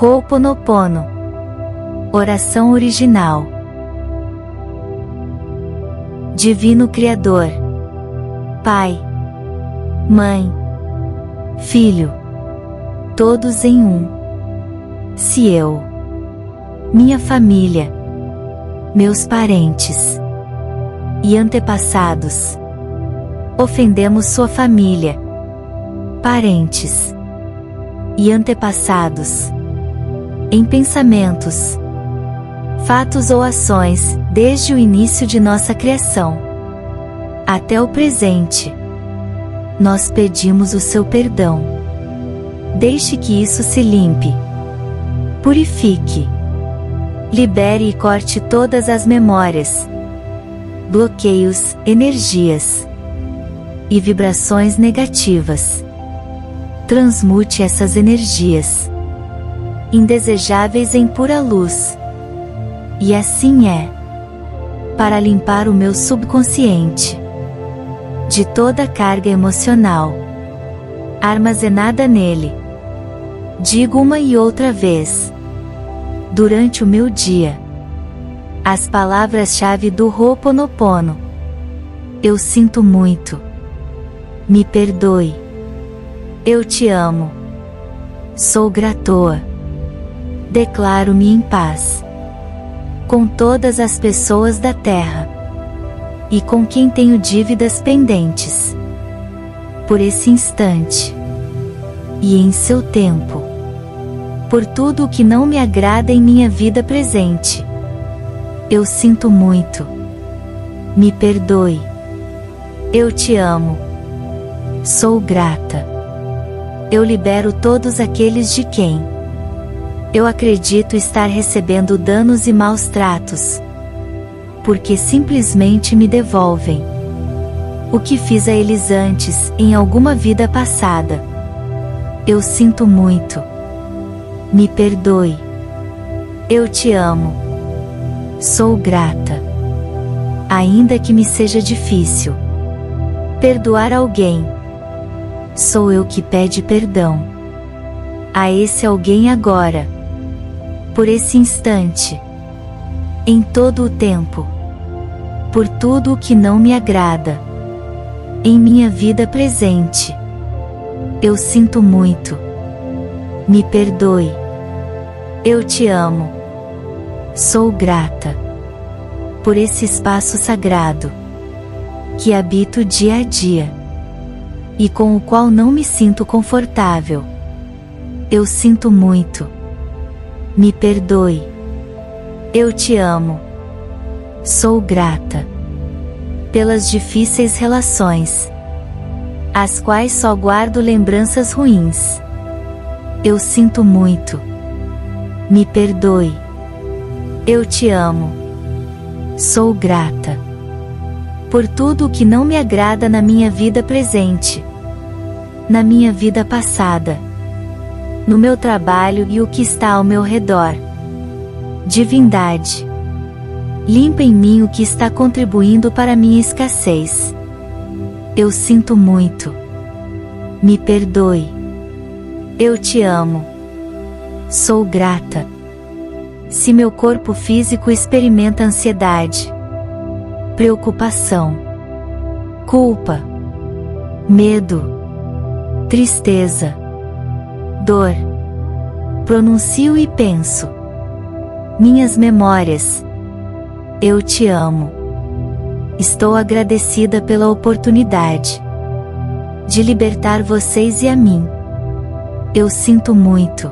Ho'oponopono. Oração original. Divino Criador. Pai. Mãe. Filho. Todos em um. Se eu. Minha família. Meus parentes. E antepassados ofendemos sua família, parentes e antepassados em pensamentos, fatos ou ações, desde o início de nossa criação até o presente. Nós pedimos o seu perdão. Deixe que isso se limpe. Purifique. Libere e corte todas as memórias, bloqueios, energias e vibrações negativas. Transmute essas energias indesejáveis em pura luz. E assim é. Para limpar o meu subconsciente de toda carga emocional armazenada nele. Digo uma e outra vez. Durante o meu dia. As palavras-chave do Ho'oponopono. Eu sinto muito. Me perdoe. Eu te amo. Sou gratoa declaro-me em paz com todas as pessoas da terra e com quem tenho dívidas pendentes. Por esse instante e em seu tempo. Por tudo o que não me agrada em minha vida presente. Eu sinto muito. Me perdoe. Eu te amo. Sou grata. Eu libero todos aqueles de quem eu acredito estar recebendo danos e maus tratos. Porque simplesmente me devolvem. O que fiz a eles antes, em alguma vida passada. Eu sinto muito. Me perdoe. Eu te amo. Sou grata. Ainda que me seja difícil. Perdoar alguém. Sou eu que pede perdão. A esse alguém agora por esse instante, em todo o tempo, por tudo o que não me agrada, em minha vida presente. Eu sinto muito. Me perdoe. Eu te amo. Sou grata por esse espaço sagrado que habito dia a dia e com o qual não me sinto confortável. Eu sinto muito. Me perdoe. Eu te amo. Sou grata pelas difíceis relações, as quais só guardo lembranças ruins. Eu sinto muito. Me perdoe. Eu te amo. Sou grata por tudo o que não me agrada na minha vida presente, na minha vida passada no meu trabalho e o que está ao meu redor. Divindade. Limpa em mim o que está contribuindo para minha escassez. Eu sinto muito. Me perdoe. Eu te amo. Sou grata. Se meu corpo físico experimenta ansiedade, preocupação, culpa, medo, tristeza, dor. Pronuncio e penso. Minhas memórias. Eu te amo. Estou agradecida pela oportunidade de libertar vocês e a mim. Eu sinto muito.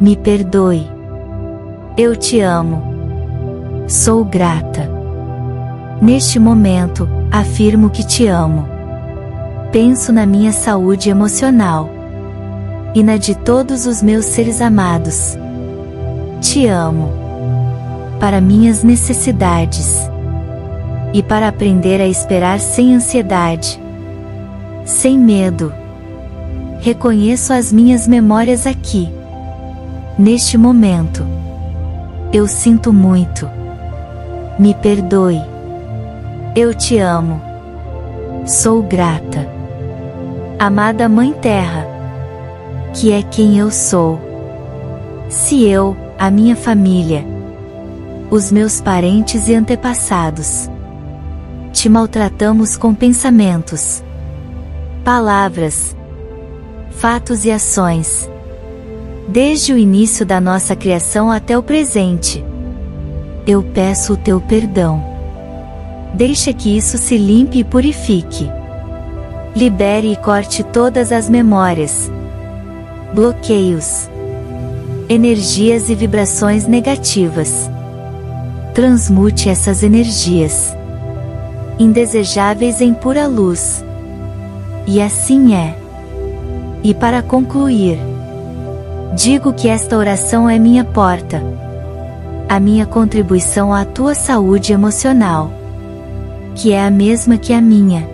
Me perdoe. Eu te amo. Sou grata. Neste momento, afirmo que te amo. Penso na minha saúde emocional e na de todos os meus seres amados. Te amo. Para minhas necessidades. E para aprender a esperar sem ansiedade. Sem medo. Reconheço as minhas memórias aqui. Neste momento. Eu sinto muito. Me perdoe. Eu te amo. Sou grata. Amada Mãe Terra, que é quem eu sou. Se eu, a minha família, os meus parentes e antepassados, te maltratamos com pensamentos, palavras, fatos e ações, desde o início da nossa criação até o presente. Eu peço o teu perdão. Deixa que isso se limpe e purifique. Libere e corte todas as memórias, bloqueios, energias e vibrações negativas. Transmute essas energias indesejáveis em pura luz. E assim é. E para concluir, digo que esta oração é minha porta, a minha contribuição à tua saúde emocional, que é a mesma que a minha.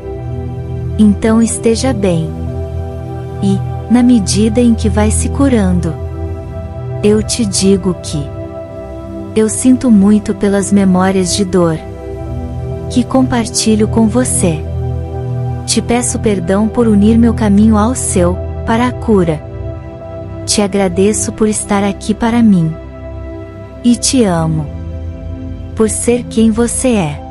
Então esteja bem. E, na medida em que vai se curando, eu te digo que eu sinto muito pelas memórias de dor que compartilho com você. Te peço perdão por unir meu caminho ao seu, para a cura. Te agradeço por estar aqui para mim. E te amo. Por ser quem você é.